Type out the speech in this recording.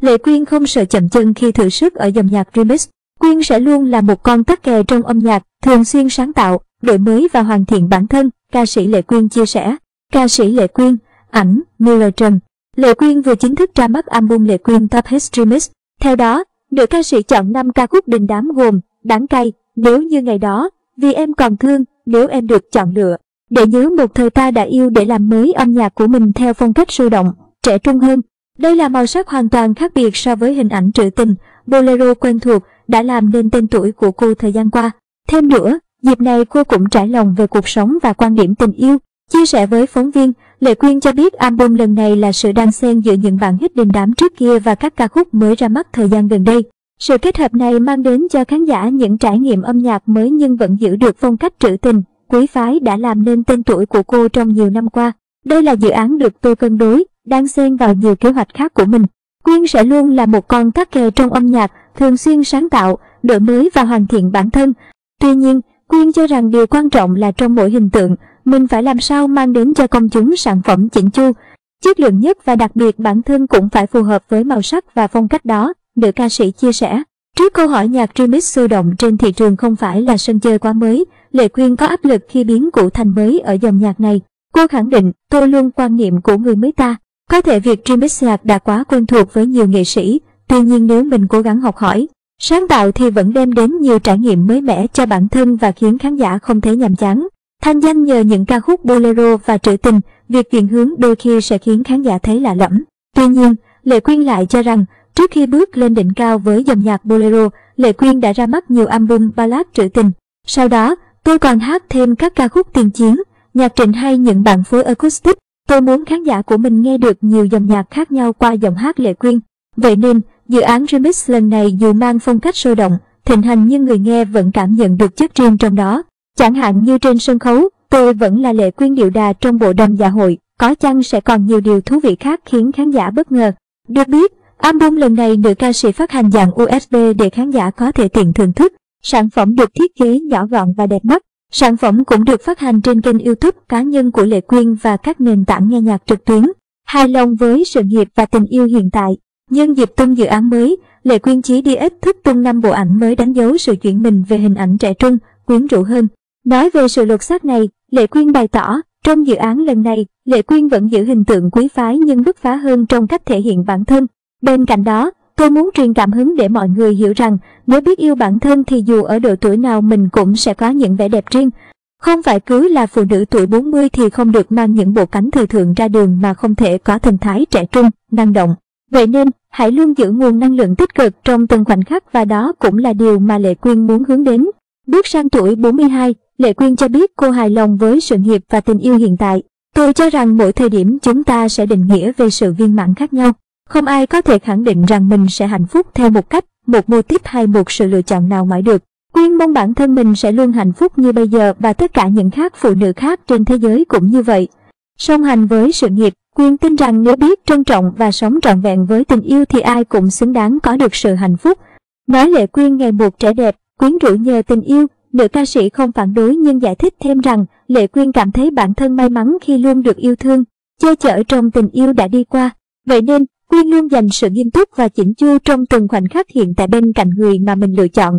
Lệ Quyên không sợ chậm chân khi thử sức ở dòng nhạc remix. Quyên sẽ luôn là một con tắc kè trong âm nhạc, thường xuyên sáng tạo, đổi mới và hoàn thiện bản thân, ca sĩ Lệ Quyên chia sẻ. Ca sĩ Lệ Quyên, ảnh, Miller Trần. Lệ Quyên vừa chính thức ra mắt album Lệ Quyên Top Hits Remix. Theo đó, nữ ca sĩ chọn 5 ca khúc đình đám gồm Đáng cay, Nếu như ngày đó, Vì em còn thương, Nếu em được chọn lựa. Để nhớ một thời ta đã yêu để làm mới âm nhạc của mình theo phong cách sôi động, trẻ trung hơn. Đây là màu sắc hoàn toàn khác biệt so với hình ảnh trữ tình, bolero quen thuộc đã làm nên tên tuổi của cô thời gian qua. Thêm nữa, dịp này cô cũng trải lòng về cuộc sống và quan điểm tình yêu. Chia sẻ với phóng viên, Lệ Quyên cho biết album lần này là sự đan xen giữa những bản hit đình đám trước kia và các ca khúc mới ra mắt thời gian gần đây. Sự kết hợp này mang đến cho khán giả những trải nghiệm âm nhạc mới nhưng vẫn giữ được phong cách trữ tình, quý phái đã làm nên tên tuổi của cô trong nhiều năm qua. Đây là dự án được tôi cân đối, đang xen vào nhiều kế hoạch khác của mình. Quyên sẽ luôn là một con tắc kè trong âm nhạc, thường xuyên sáng tạo, đổi mới và hoàn thiện bản thân. Tuy nhiên, Quyên cho rằng điều quan trọng là trong mỗi hình tượng, mình phải làm sao mang đến cho công chúng sản phẩm chỉnh chu, chất lượng nhất và đặc biệt bản thân cũng phải phù hợp với màu sắc và phong cách đó, nữ ca sĩ chia sẻ. Trước câu hỏi nhạc remix sôi động trên thị trường không phải là sân chơi quá mới, Lệ Quyên có áp lực khi biến cũ thành mới ở dòng nhạc này. Cô khẳng định, tôi luôn quan niệm của người mới ta. Có thể việc Jim nhạc đã quá quen thuộc với nhiều nghệ sĩ, tuy nhiên nếu mình cố gắng học hỏi, sáng tạo thì vẫn đem đến nhiều trải nghiệm mới mẻ cho bản thân và khiến khán giả không thấy nhàm chán. Thanh danh nhờ những ca khúc bolero và trữ tình, việc chuyển hướng đôi khi sẽ khiến khán giả thấy lạ lẫm. Tuy nhiên, Lệ Quyên lại cho rằng, trước khi bước lên đỉnh cao với dòng nhạc bolero, Lệ Quyên đã ra mắt nhiều album ballad trữ tình. Sau đó, tôi còn hát thêm các ca khúc tiền chiến, nhạc trịnh hay những bản phối acoustic. Tôi muốn khán giả của mình nghe được nhiều dòng nhạc khác nhau qua giọng hát Lệ Quyên. Vậy nên, dự án remix lần này dù mang phong cách sôi động, thịnh hành nhưng người nghe vẫn cảm nhận được chất riêng trong đó. Chẳng hạn như trên sân khấu, tôi vẫn là Lệ Quyên điệu đà trong bộ đầm dạ hội, có chăng sẽ còn nhiều điều thú vị khác khiến khán giả bất ngờ. Được biết, album lần này nữ ca sĩ phát hành dạng USB để khán giả có thể tiện thưởng thức. Sản phẩm được thiết kế nhỏ gọn và đẹp mắt. Sản phẩm cũng được phát hành trên kênh YouTube cá nhân của Lệ Quyên và các nền tảng nghe nhạc trực tuyến. Hài lòng với sự nghiệp và tình yêu hiện tại, nhân dịp tung dự án mới, Lệ Quyên chí đi ít thức tung năm bộ ảnh mới đánh dấu sự chuyển mình về hình ảnh trẻ trung, quyến rũ hơn. Nói về sự lột xác này, Lệ Quyên bày tỏ, trong dự án lần này, Lệ Quyên vẫn giữ hình tượng quý phái nhưng bứt phá hơn trong cách thể hiện bản thân. Bên cạnh đó, tôi muốn truyền cảm hứng để mọi người hiểu rằng, nếu biết yêu bản thân thì dù ở độ tuổi nào mình cũng sẽ có những vẻ đẹp riêng. Không phải cứ là phụ nữ tuổi 40 thì không được mang những bộ cánh thời thượng ra đường mà không thể có thần thái trẻ trung, năng động. Vậy nên, hãy luôn giữ nguồn năng lượng tích cực trong từng khoảnh khắc và đó cũng là điều mà Lệ Quyên muốn hướng đến. Bước sang tuổi 42, Lệ Quyên cho biết cô hài lòng với sự nghiệp và tình yêu hiện tại. Tôi cho rằng mỗi thời điểm chúng ta sẽ định nghĩa về sự viên mãn khác nhau. Không ai có thể khẳng định rằng mình sẽ hạnh phúc theo một cách, một mô tiếp hay một sự lựa chọn nào mãi được. Quyên mong bản thân mình sẽ luôn hạnh phúc như bây giờ và tất cả những khác phụ nữ khác trên thế giới cũng như vậy. Song hành với sự nghiệp, Quyên tin rằng nếu biết trân trọng và sống trọn vẹn với tình yêu thì ai cũng xứng đáng có được sự hạnh phúc. Nói Lệ Quyên ngày một trẻ đẹp, quyến rũ nhờ tình yêu, nữ ca sĩ không phản đối nhưng giải thích thêm rằng Lệ Quyên cảm thấy bản thân may mắn khi luôn được yêu thương, che chở trong tình yêu đã đi qua. Vậy nên, Quyên luôn dành sự nghiêm túc và chỉnh chu trong từng khoảnh khắc hiện tại bên cạnh người mà mình lựa chọn.